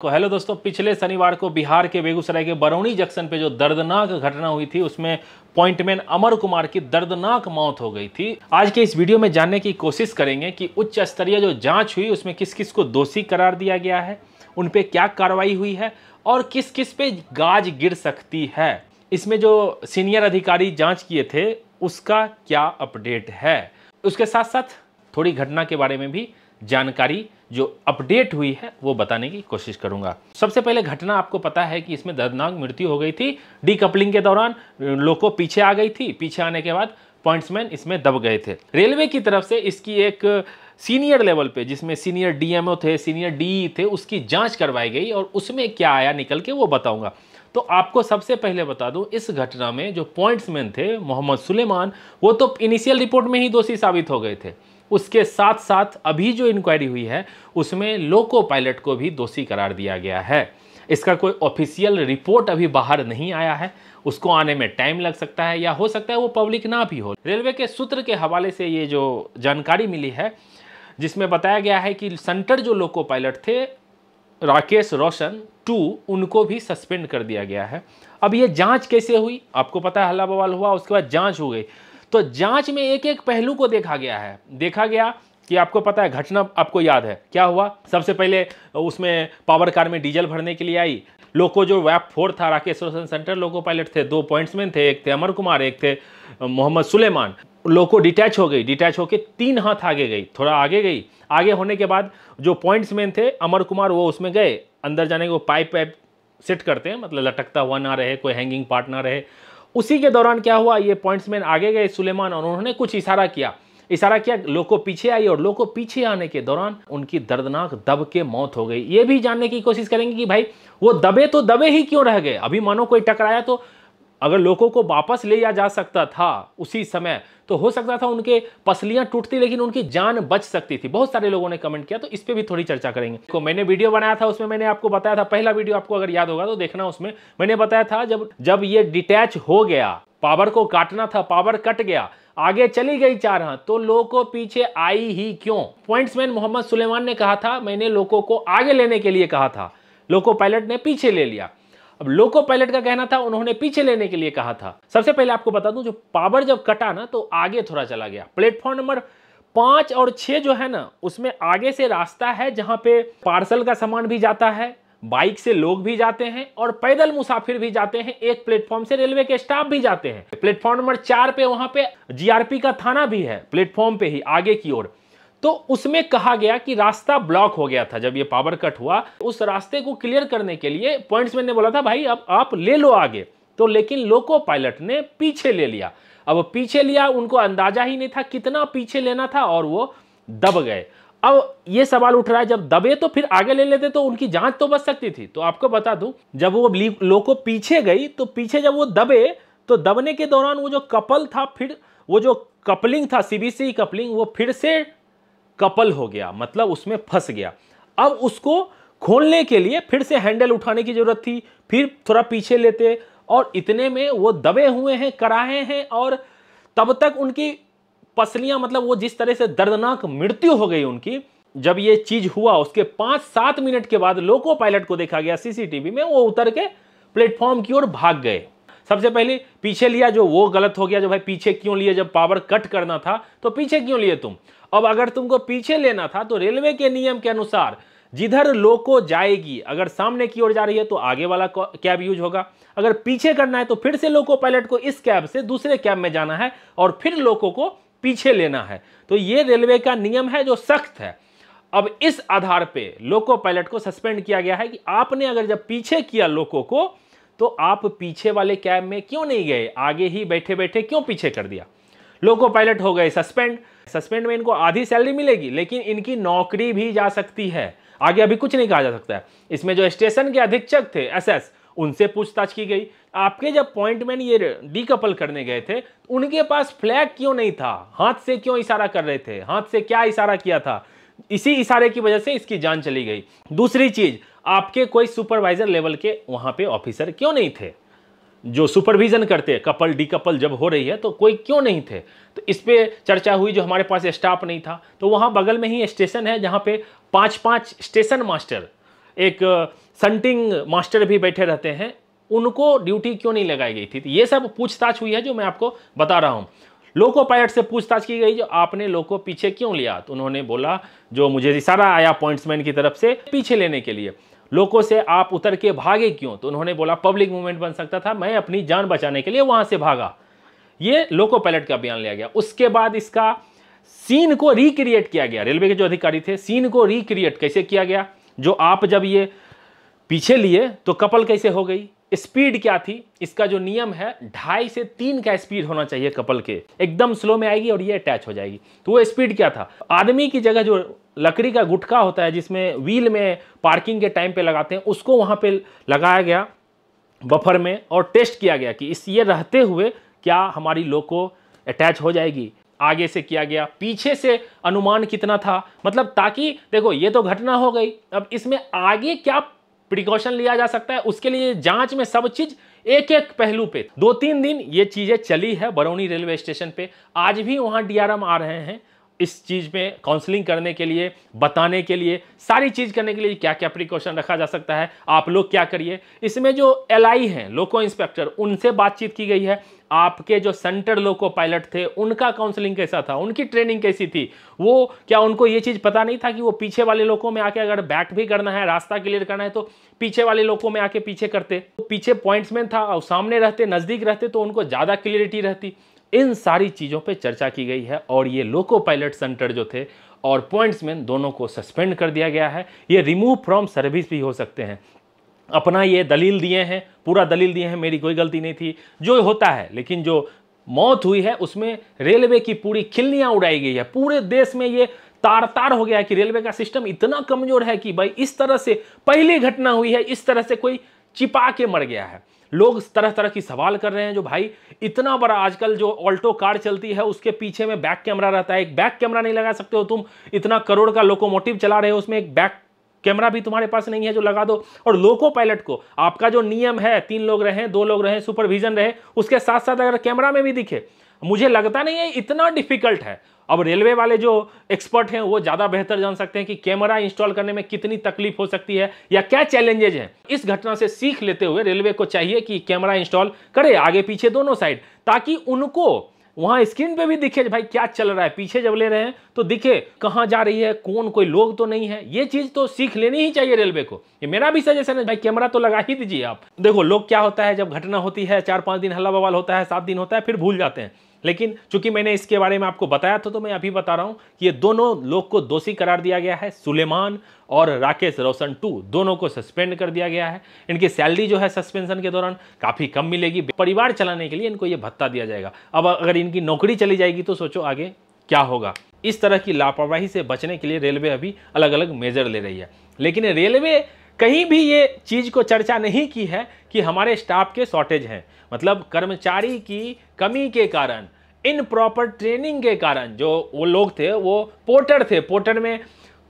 तो हेलो दोस्तों, पिछले शनिवार को बिहार के बेगूसराय के बरौनी जंक्शन पे जो दर्दनाक घटना हुई थी, उसमें पॉइंटमैन अमर कुमार की दर्दनाक मौत हो गई थी। आज के इस वीडियो में जानने की कोशिश करेंगे कि उच्च स्तरीय जो जाँच हुई, उसमें किस किस को दोषी करार दिया गया है, उन पे क्या कार्रवाई हुई है, और किस किस पे गाज गिर सकती है। इसमें जो सीनियर अधिकारी जाँच किए थे, उसका क्या अपडेट है? उसके साथ साथ थोड़ी घटना के बारे में भी जानकारी जो अपडेट हुई है, वो बताने की कोशिश करूँगा। सबसे पहले घटना आपको पता है कि इसमें दर्दनाक मृत्यु हो गई थी। डीकपलिंग के दौरान लोको पीछे आ गई थी। पीछे आने के बाद पॉइंट्समैन इसमें दब गए थे। रेलवे की तरफ़ से इसकी एक सीनियर लेवल पे, जिसमें सीनियर डीएमओ थे सीनियर डी थे, उसकी जाँच करवाई गई और उसमें क्या आया निकल के, वो बताऊँगा। तो आपको सबसे पहले बता दूँ, इस घटना में जो पॉइंट्समैन थे, मोहम्मद सुलेमान, वो तो इनिशियल रिपोर्ट में ही दोषी साबित हो गए थे। उसके साथ साथ अभी जो इंक्वायरी हुई है, उसमें लोको पायलट को भी दोषी करार दिया गया है। इसका कोई ऑफिशियल रिपोर्ट अभी बाहर नहीं आया है। उसको आने में टाइम लग सकता है या हो सकता है वो पब्लिक ना भी हो। रेलवे के सूत्र के हवाले से ये जो जानकारी मिली है, जिसमें बताया गया है कि सेंटर जो लोको पायलट थे, राकेश रोशन टू, उनको भी सस्पेंड कर दिया गया है। अब ये जाँच कैसे हुई? आपको पता है हल्ला बवाल हुआ, उसके बाद जाँच हो गई। तो जाँच में एक एक पहलू को देखा गया है। देखा गया कि आपको पता है, घटना आपको याद है। क्या हुआ? सबसे पहले उसमें पावर कार में डीजल भरने के लिए आई। लोको जो वैप फोर था, Rakesh Roshan centre, loco pilot थे, दो पॉइंट्समैन थे, एक थे अमर कुमार, एक थे मोहम्मद सुलेमान। लोको डिटैच हो गई, डिटैच होकर तीन हाथ आगे गई, थोड़ा आगे गई। आगे होने के बाद जो पॉइंट्समैन थे, अमर कुमार, वो उसमें गए। अंदर जाने के वो पाइप वाइप सेट करते हैं मतलब लटकता हुआ ना रहे, कोई हैंगिंग पार्ट ना रहे। उसी के दौरान क्या हुआ? ये पॉइंट्समैन आगे गए सुलेमान और उन्होंने कुछ इशारा किया। इशारा किया लोको पीछे आई और लोको पीछे आने के दौरान उनकी दर्दनाक दब के मौत हो गई। ये भी जानने की कोशिश करेंगे कि भाई, वो दबे तो दबे ही क्यों रह गए? अभी मानो कोई टकराया तो अगर लोगों को वापस ले जा सकता था उसी समय तो हो सकता था उनके पसलियाँ टूटती, लेकिन उनकी जान बच सकती थी। बहुत सारे लोगों ने कमेंट किया तो इस पर भी थोड़ी चर्चा करेंगे। तो मैंने वीडियो बनाया था, उसमें मैंने आपको बताया था, पहला वीडियो आपको अगर याद होगा तो देखना उसमें। मैंने बताया था, जब जब ये डिटैच हो गया पावर को काटना था पावर कट गया, आगे चली गई चार हाथ तो लोको पीछे आई ही क्यों? पॉइंट्समैन मोहम्मद सुलेमान ने कहा था, मैंने लोगों को आगे लेने के लिए कहा था। लोको पायलट ने पीछे ले लिया। अब लोको पायलट का कहना था, उन्होंने पीछे लेने के लिए कहा था। सबसे पहले आपको बता दूँ, जो पावर जब कटा ना तो आगे थोड़ा चला गया। प्लेटफॉर्म नंबर पाँच और छह जो है ना, उसमें आगे से रास्ता है जहाँ पे पार्सल का सामान भी जाता है बाइक से लोग भी जाते हैं और पैदल मुसाफिर भी जाते हैं। एक प्लेटफॉर्म से रेलवे के स्टाफ भी जाते हैं। प्लेटफॉर्म नंबर चार पे वहाँ पे जीआरपी का थाना भी है प्लेटफॉर्म पे ही, आगे की ओर। तो उसमें कहा गया कि रास्ता ब्लॉक हो गया था जब ये पावर कट हुआ। उस रास्ते को क्लियर करने के लिए पॉइंट्समैन ने बोला था, भाई, अब आप ले लो आगे। तो लेकिन लोको पायलट ने पीछे ले लिया। अब पीछे लिया, उनको अंदाज़ा ही नहीं था कितना पीछे लेना था और वो दब गए। अब ये सवाल उठ रहा है, जब दबे तो फिर आगे ले लेते तो उनकी जाँच तो बच सकती थी। तो आपको बता दूँ, जब वो लोको पीछे गई तो पीछे जब वो दबे तो दबने के दौरान वो जो कपल था, फिर वो जो कपलिंग था सीबीसी कपलिंग, वो फिर से कपल हो गया मतलब उसमें फंस गया। अब उसको खोलने के लिए फिर से हैंडल उठाने की ज़रूरत थी, फिर थोड़ा पीछे लेते और इतने में वो दबे हुए हैं, कराहे हैं और तब तक उनकी पसलियाँ मतलब वो जिस तरह से दर्दनाक मृत्यु हो गई उनकी, जब ये चीज़ हुआ, उसके पाँच सात मिनट के बाद लोको पायलट को देखा गया, सीसीटीवी में, वो उतर के प्लेटफॉर्म की ओर भाग गए। सबसे पहले, पीछे लिया जो वो गलत हो गया, जो भाई पीछे क्यों लिए जब पावर कट करना था तो पीछे क्यों लिए तुम? अब अगर तुमको पीछे लेना था तो रेलवे के नियम के अनुसार जिधर लोको जाएगी, अगर सामने की ओर जा रही है तो आगे वाला कैब यूज़ होगा। अगर पीछे करना है तो फिर से लोको पायलट को इस कैब से दूसरे कैब में जाना है और फिर लोको को पीछे लेना है। तो ये रेलवे का नियम है जो सख्त है। अब इस आधार पे लोको पायलट को सस्पेंड किया गया है कि आपने अगर जब पीछे किया लोको को तो आप पीछे वाले कैब में क्यों नहीं गए? आगे ही बैठे बैठे क्यों पीछे कर दिया? लोको पायलट हो गए, सस्पेंड। सस्पेंड में इनको आधी सैलरी मिलेगी, लेकिन इनकी नौकरी भी जा सकती है। आगे अभी कुछ नहीं कहा जा सकता है। इसमें जो स्टेशन के अधीक्षक थे एसएस उनसे पूछताछ की गई। आपके जब पॉइंटमैन ये डीकपल करने गए थे उनके पास फ्लैग क्यों नहीं था? हाथ से क्यों इशारा कर रहे थे? हाथ से क्या इशारा किया था? इसी इशारे की वजह से इसकी जान चली गई। दूसरी चीज़ आपके कोई सुपरवाइजर लेवल के वहाँ पे ऑफिसर क्यों नहीं थे? जो सुपरविजन करते कपल डी कपल जब हो रही है तो कोई क्यों नहीं थे? तो इस पर चर्चा हुई जो हमारे पास स्टाफ नहीं था तो वहाँ बगल में ही स्टेशन है जहाँ पे पाँच पाँच स्टेशन मास्टर, एक संटिंग मास्टर भी बैठे रहते हैं। उनको ड्यूटी क्यों नहीं लगाई गई थी? तो ये सब पूछताछ हुई है जो मैं आपको बता रहा हूँ। लोको पायलट से पूछताछ की गई, जो आपने लोको पीछे क्यों लिया? तो उन्होंने बोला, जो मुझे इशारा आया पॉइंट्समैन की तरफ़ से, पीछे लेने के लिए। लोगों से, आप उतर के भागे क्यों? तो उन्होंने बोला पब्लिक मूवमेंट बन सकता था, मैं अपनी जान बचाने के लिए वहाँ से भागा। ये लोको पायलट का बयान लिया गया। उसके बाद इसका सीन को रिक्रिएट किया गया। रेलवे के जो अधिकारी थे सीन को रिक्रिएट कैसे किया गया? जो आप जब ये पीछे लिए तो कपल कैसे हो गई? स्पीड क्या थी? इसका जो नियम है, ढाई से तीन का स्पीड होना चाहिए कपल के। एकदम स्लो में आएगी और ये अटैच हो जाएगी। तो वो स्पीड क्या था? आदमी की जगह जो लकड़ी का गुटखा होता है, जिसमें व्हील में पार्किंग के टाइम पे लगाते हैं, उसको वहाँ पे लगाया गया बफर में और टेस्ट किया गया कि इस ये रहते हुए क्या हमारी लोको अटैच हो जाएगी? आगे से किया गया। पीछे से अनुमान कितना था? मतलब ताकि, देखो, ये तो घटना हो गई, अब इसमें आगे क्या प्रिकॉशन लिया जा सकता है। उसके लिए जाँच में सब चीज़ एक एक पहलू पे। दो तीन दिन ये चीज़ें चली है बरौनी रेलवे स्टेशन पे। आज भी वहाँ डीआरएम आ रहे हैं इस चीज़ में काउंसलिंग करने के लिए, बताने के लिए, सारी चीज़ करने के लिए क्या क्या प्रिकॉशन रखा जा सकता है, आप लोग क्या करिए। इसमें जो एल आई हैं, लोको इंस्पेक्टर, उनसे बातचीत की गई है। आपके जो सेंटर लोको पायलट थे, उनका काउंसलिंग कैसा था? उनकी ट्रेनिंग कैसी थी? वो, क्या उनको ये चीज़ पता नहीं था कि वो पीछे वाले लोगों में आके अगर बैक भी करना है, रास्ता क्लियर करना है तो पीछे वाले लोगों में आके पीछे करते? तो पीछे पॉइंट्समैन था और सामने रहते, नज़दीक रहते तो उनको ज़्यादा क्लियरिटी रहती। इन सारी चीज़ों पे चर्चा की गई है और ये लोको पायलट सेंटर जो थे और पॉइंट्समैन दोनों को सस्पेंड कर दिया गया है। ये रिमूव फ्रॉम सर्विस भी हो सकते हैं। अपना ये दलील दिए हैं, पूरा दलील दिए हैं, मेरी कोई गलती नहीं थी। जो होता है, लेकिन जो मौत हुई है, उसमें रेलवे की पूरी खिलनियाँ उड़ाई गई है। पूरे देश में ये तार तार हो गया है कि रेलवे का सिस्टम इतना कमज़ोर है कि भाई, इस तरह से पहली घटना हुई है, इस तरह से कोई चिपा के मर गया है। लोग तरह तरह की सवाल कर रहे हैं, जो भाई, इतना बड़ा आजकल जो ऑल्टो कार चलती है, उसके पीछे में बैक कैमरा रहता है। एक बैक कैमरा नहीं लगा सकते हो तुम। इतना करोड़ का लोकोमोटिव चला रहे हो, उसमें एक बैक कैमरा भी तुम्हारे पास नहीं है जो लगा दो। और लोको पायलट को, आपका जो नियम है, तीन लोग रहे, दो लोग रहे, सुपरविजन रहे, उसके साथ साथ अगर कैमरा में भी दिखे, मुझे लगता नहीं है इतना डिफ़िकल्ट है। अब रेलवे वाले जो एक्सपर्ट हैं, वो ज़्यादा बेहतर जान सकते हैं कि कैमरा इंस्टॉल करने में कितनी तकलीफ़ हो सकती है या क्या चैलेंजेज हैं। इस घटना से सीख लेते हुए रेलवे को चाहिए कि कैमरा इंस्टॉल करे, आगे पीछे दोनों साइड, ताकि उनको वहाँ स्क्रीन पे भी दिखे भाई क्या चल रहा है, पीछे जब ले रहे हैं तो दिखे कहाँ जा रही है, कौन, कोई लोग तो नहीं है। ये चीज़ तो सीख लेनी ही चाहिए रेलवे को। ये मेरा भी सजेशन है, भाई कैमरा तो लगा ही दीजिए आप। देखो, लोग क्या होता है, जब घटना होती है चार पाँच दिन हल्ला बवाल होता है, सात दिन होता है, फिर भूल जाते हैं। लेकिन चूँकि मैंने इसके बारे में आपको बताया था तो मैं अभी बता रहा हूँ कि ये दोनों लोग को दोषी करार दिया गया है। सुलेमान और राकेश रोशन टू दोनों को सस्पेंड कर दिया गया है। इनकी सैलरी जो है सस्पेंशन के दौरान काफ़ी कम मिलेगी। परिवार चलाने के लिए इनको ये भत्ता दिया जाएगा। अब अगर इनकी नौकरी चली जाएगी तो सोचो आगे क्या होगा। इस तरह की लापरवाही से बचने के लिए रेलवे अभी अलग अलग मेजर ले रही है। लेकिन रेलवे कहीं भी ये चीज़ को चर्चा नहीं की है कि हमारे स्टाफ के शॉर्टेज हैं। मतलब कर्मचारी की कमी के कारण इन प्रॉपर ट्रेनिंग के कारण, जो वो लोग थे, वो पोर्टर थे। पोर्टर में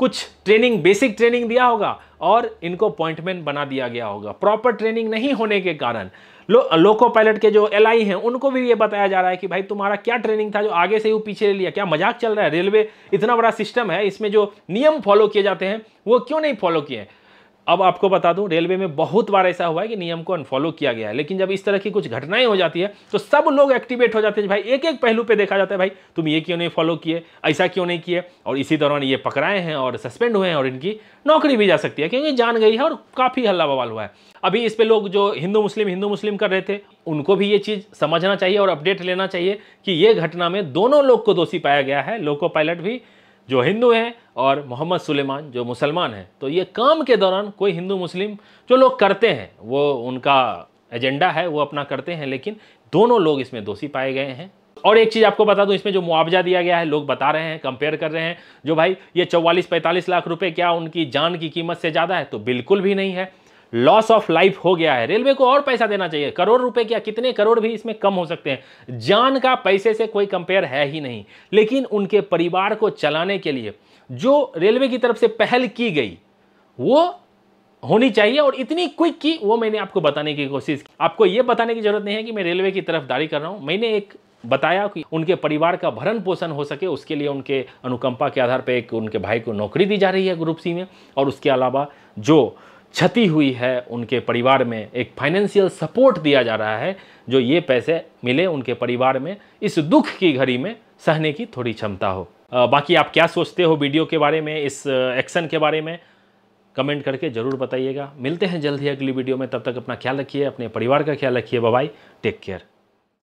कुछ ट्रेनिंग बेसिक ट्रेनिंग दिया होगा और इनको अपॉइंटमेंट बना दिया गया होगा। प्रॉपर ट्रेनिंग नहीं होने के कारण। लो लोको पायलट के जो एल आई हैं, उनको भी ये बताया जा रहा है कि भाई तुम्हारा क्या ट्रेनिंग था जो आगे से ही पीछे ले लिया? क्या मज़ाक चल रहा है? रेलवे इतना बड़ा सिस्टम है, इसमें जो नियम फॉलो किए जाते हैं, वो क्यों नहीं फॉलो किए? अब आपको बता दूँ, रेलवे में बहुत बार ऐसा हुआ है कि नियम को अनफॉलो किया गया है, लेकिन जब इस तरह की कुछ घटनाएँ हो जाती है तो सब लोग एक्टिवेट हो जाते हैं भाई एक एक पहलू पे देखा जाता है, भाई, तुम ये क्यों नहीं फॉलो किए, ऐसा क्यों नहीं किए, और इसी दौरान ये पकड़ाए हैं और सस्पेंड हुए हैं और इनकी नौकरी भी जा सकती है, क्योंकि जान गई है और काफ़ी हल्ला बवाल हुआ है। अभी इस पर लोग जो हिंदू मुस्लिम हिंदू मुस्लिम कर रहे थे, उनको भी ये चीज़ समझना चाहिए और अपडेट लेना चाहिए कि ये घटना में दोनों लोग को दोषी पाया गया है लोको पायलट भी जो हिंदू हैं और मोहम्मद सुलेमान जो मुसलमान हैं। तो ये काम के दौरान कोई हिंदू मुस्लिम जो लोग करते हैं, वो उनका एजेंडा है, वो अपना करते हैं, लेकिन दोनों लोग इसमें दोषी पाए गए हैं। और एक चीज़ आपको बता दूँ, इसमें जो मुआवजा दिया गया है, लोग बता रहे हैं कंपेयर कर रहे हैं, जो भाई ये चौवालीस पैंतालीस लाख रुपए क्या उनकी जान की कीमत से ज़्यादा है? तो बिल्कुल भी नहीं है। लॉस ऑफ़ लाइफ हो गया है। रेलवे को और पैसा देना चाहिए। करोड़ रुपए क्या, कितने करोड़ भी इसमें कम हो सकते हैं। जान का पैसे से कोई कंपेयर है ही नहीं। लेकिन उनके परिवार को चलाने के लिए जो रेलवे की तरफ़ से पहल की गई, वो होनी चाहिए और इतनी क्विक की, वो मैंने आपको बताने की कोशिश की। आपको ये बताने की ज़रूरत नहीं है कि मैं रेलवे की तरफदारी कर रहा हूँ। मैंने एक बताया कि उनके परिवार का भरण पोषण हो सके, उसके लिए उनके अनुकंपा के आधार पर एक उनके भाई को नौकरी दी जा रही है ग्रुप सी में। और उसके अलावा जो क्षति हुई है उनके परिवार में, एक फाइनेंशियल सपोर्ट दिया जा रहा है, जो ये पैसे मिले उनके परिवार में, इस दुख की घड़ी में सहने की थोड़ी क्षमता हो। बाकी आप क्या सोचते हो वीडियो के बारे में, इस एक्शन के बारे में? कमेंट करके ज़रूर बताइएगा। मिलते हैं जल्द ही अगली वीडियो में, तब तक अपना ख्याल रखिए, अपने परिवार का ख्याल रखिए। Bye take care